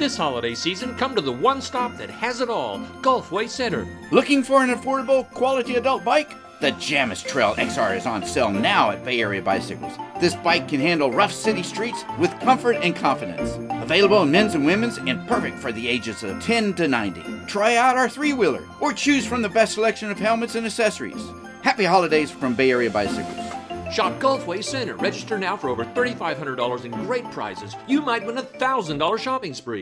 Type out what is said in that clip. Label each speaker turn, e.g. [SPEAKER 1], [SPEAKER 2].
[SPEAKER 1] This holiday season, come to the one stop that has it all Gulfway Center.
[SPEAKER 2] Looking for an affordable, quality adult bike? The Jamis Trail XR is on sale now at Bay Area Bicycles. This bike can handle rough city streets with comfort and confidence. Available in men's and women's and perfect for the ages of 10 to 90. Try out our three wheeler or choose from the best selection of helmets and accessories. Happy holidays from Bay Area Bicycles.
[SPEAKER 1] Shop Gulfway Center. Register now for over $3,500 in great prizes. You might win a $1,000 shopping spree.